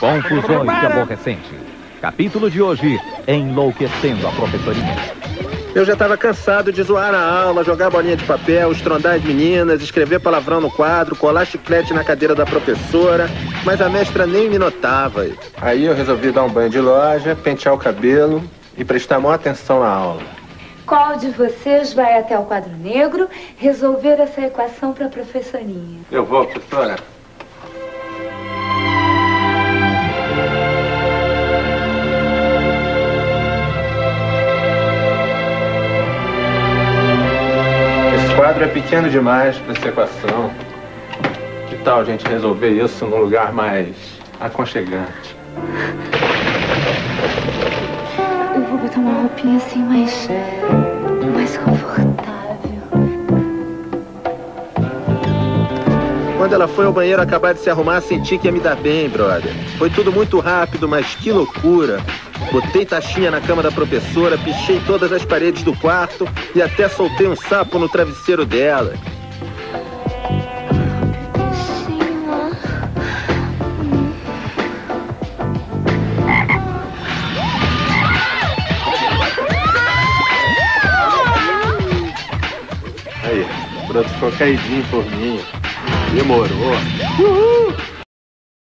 Confusões de aborrecente. Capítulo de hoje: Enlouquecendo a professorinha. Eu já estava cansado de zoar na aula, jogar bolinha de papel, estrondar as meninas, escrever palavrão no quadro, colar chiclete na cadeira da professora, mas a mestra nem me notava. Aí eu resolvi dar um banho de loja, pentear o cabelo e prestar maior atenção na aula. Qual de vocês vai até o quadro negro resolver essa equação para a professorinha? Eu vou, professora. Esse quadro é pequeno demais para essa equação. Que tal a gente resolver isso num lugar mais aconchegante? Eu vou botar uma roupinha assim mais. mais confortável. Quando ela foi ao banheiro acabar de se arrumar, senti que ia me dar bem, brother. Foi tudo muito rápido, mas que loucura. Botei taxinha na cama da professora, pichei todas as paredes do quarto e até soltei um sapo no travesseiro dela. Aí, o broto ficou caidinho por mim. Demorou. Uhul!